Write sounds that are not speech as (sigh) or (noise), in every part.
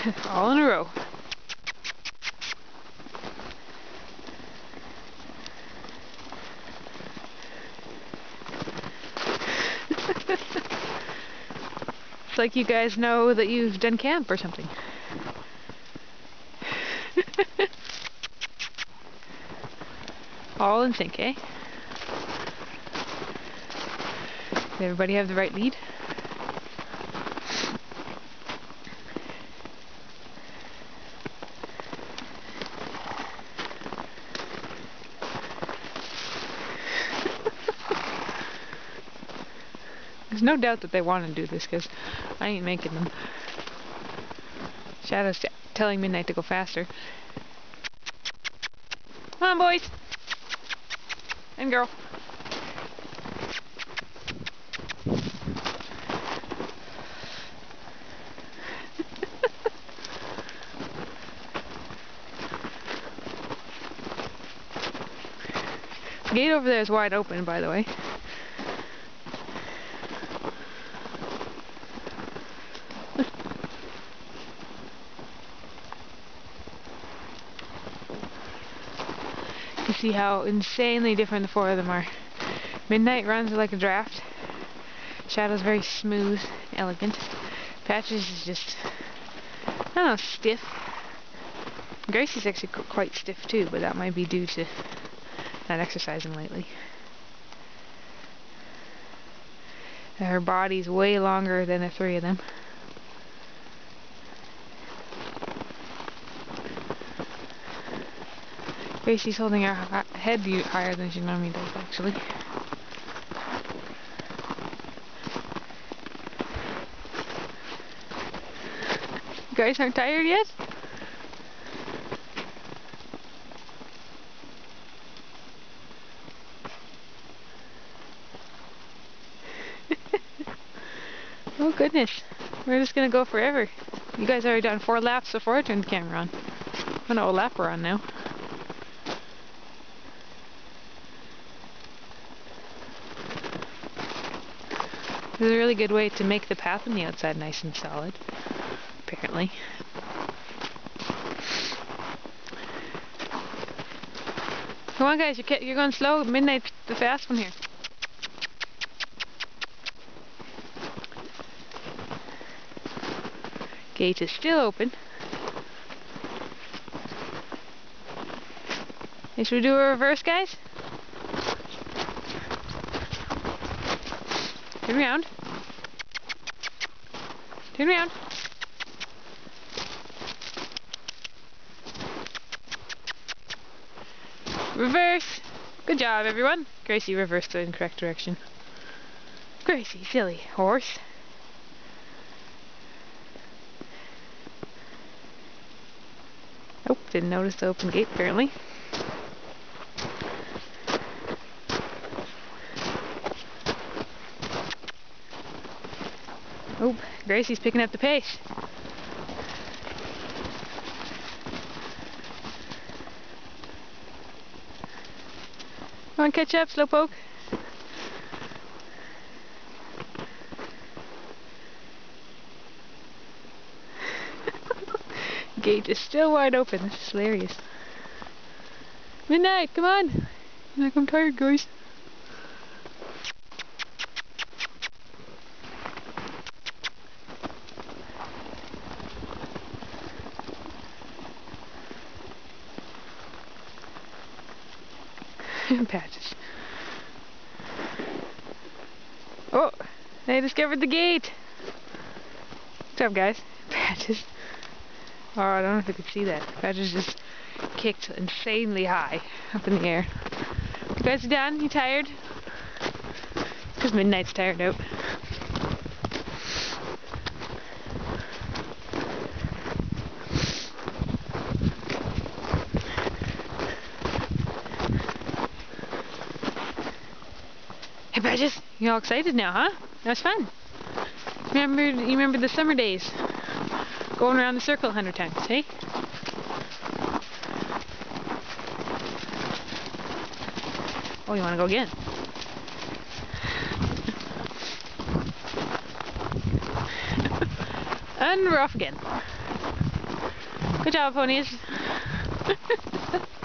(laughs) All in a row. it's like you guys know that you've done camp or something. All in sync, eh? Did everybody have the right lead? No doubt that they want to do this because I ain't making them. Shadow's telling Midnight to go faster. Come on, boys! And girl. the (laughs) gate over there is wide open, by the way. See how insanely different the four of them are. Midnight runs like a draft. Shadow's very smooth, elegant. Patches is just, I don't know, stiff. Gracie's actually quite stiff too, but that might be due to not exercising lately. Her body's way longer than the three of them. Gracie's holding her head higher than she normally does, actually. You guys aren't tired yet? (laughs) oh goodness, we're just gonna go forever. You guys already done four laps before I turned the camera on. Oh, I don't know what lap now. It's a really good way to make the path on the outside nice and solid, apparently. Come on guys, you're, you're going slow. Midnight, the fast one here. Gate is still open. Should we do a reverse, guys? Turn around. Turn around. Reverse. Good job, everyone. Gracie reversed the incorrect direction. Gracie, silly horse. Oh, didn't notice the open gate, apparently. Oh, Gracie's picking up the pace. Come on, catch up, Slowpoke. (laughs) Gate is still wide open. This is hilarious. Midnight, come on. like, I'm tired, guys. (laughs) Patches. Oh, they discovered the gate. What's up, guys. (laughs) Patches. Oh, I don't know if you can see that. Patches just kicked insanely high up in the air. You guys done? You tired? Because midnight's tired out. Hey Patches, you all excited now, huh? That was fun. Remember, you remember the summer days? Going around the circle a hundred times, hey? Oh, you want to go again? (laughs) and we're off again. Good job, ponies. (laughs)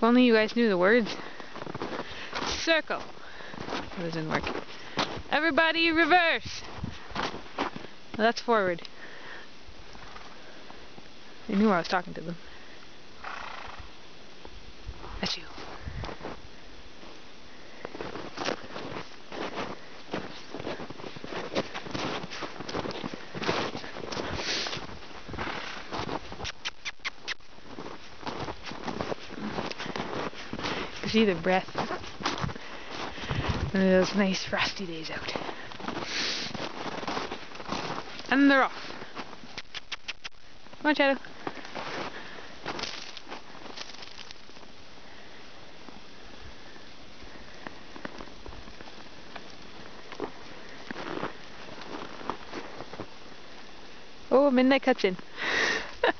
if only you guys knew the words. Circle. It doesn't work. Everybody reverse. Well, that's forward. They knew I was talking to them. That's you. You see the breath. One of those nice frosty days out. And they're off. Come on, Shadow. Oh, midnight cuts in. (laughs)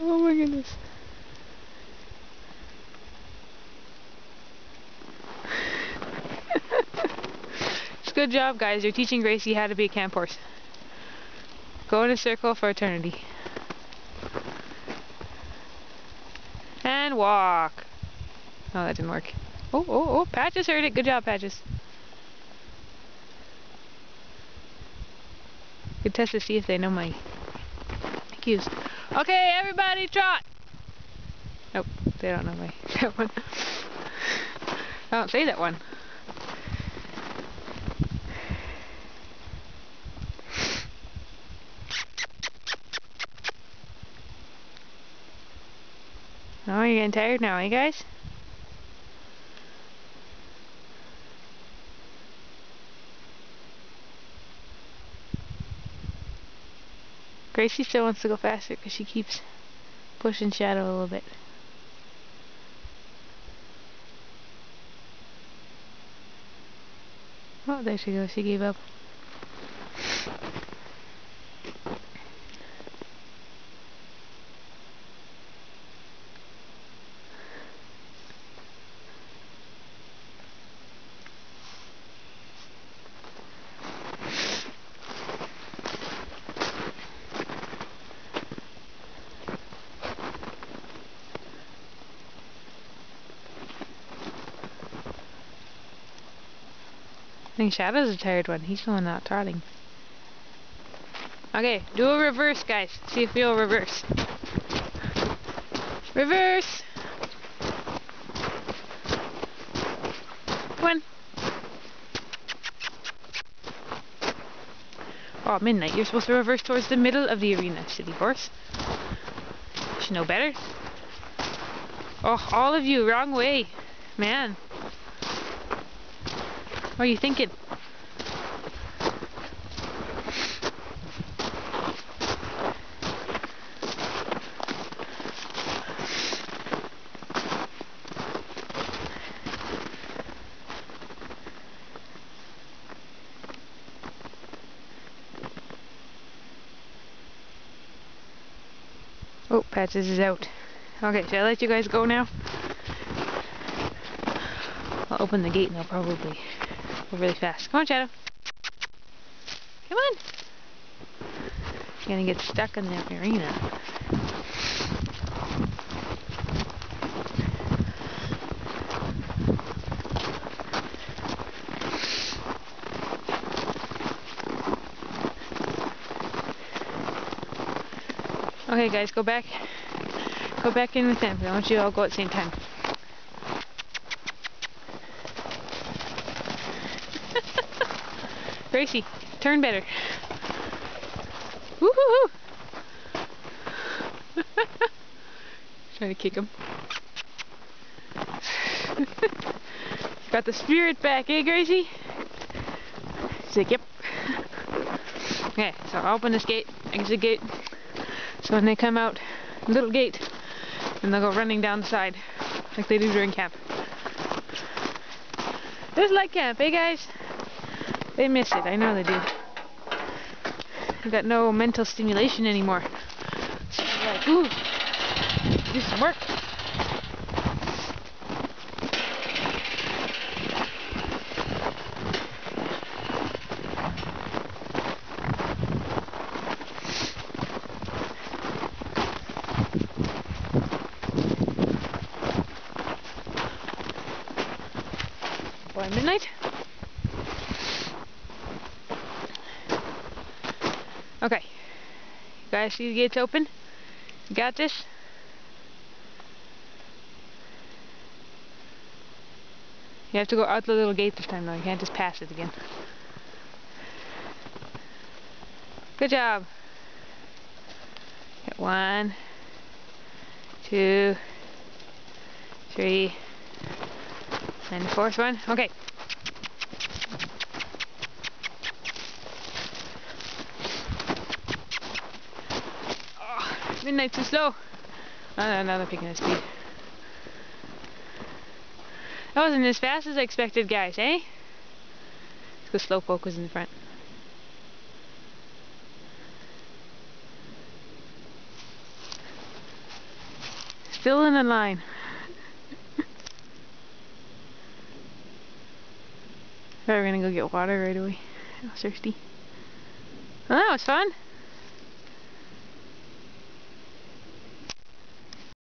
oh my goodness. it's a good job, guys. You're teaching Gracie how to be a camp horse. Go in a circle for eternity. And walk. Oh, that didn't work. Oh, oh, oh, Patches heard it. Good job, Patches. Good test to see if they know my cues. Okay, everybody trot! Nope, they don't know my (laughs) that one. (laughs) I don't say that one. Oh, you're getting tired now, eh guys? Gracie still wants to go faster because she keeps pushing Shadow a little bit. Oh, there she goes. She gave up. Think Shadow's a tired one. He's the one not trotting. Okay, do a reverse, guys. See if you'll reverse. Reverse! Come on. Oh, midnight. You're supposed to reverse towards the middle of the arena, silly horse. You should know better. Oh, all of you, wrong way. Man. What are you thinking? Oh, Patches is out. Okay, should I let you guys go now? I'll open the gate and I'll probably go really fast. Come on, Shadow. Come on. You're gonna get stuck in the arena. Okay guys, go back. Go back in with them. I want you all go at the same time. Gracie, turn better. Woohoo! (laughs) Trying to kick him. (laughs) Got the spirit back, eh, Gracie? She's like, yep. (laughs) Okay, so I'll open this gate, exit gate. So when they come out, little gate, and they'll go running down the side, like they do during camp. This is like camp, eh guys? They miss it, I know they do. They got no mental stimulation anymore. So like, ooh, do some work. before midnight. Okay. You guys see the gates open? You got this? You have to go out the little gate this time though, you can't just pass it again. Good job. Get one, two, three, and the fourth one. Okay. Midnight's too slow. Oh, no, now they're picking up speed. That wasn't as fast as I expected, guys, eh? Because Slowpoke was in the front. Still in the line. Alright, (laughs) we're gonna go get water right away. I thirsty. Well, that was fun.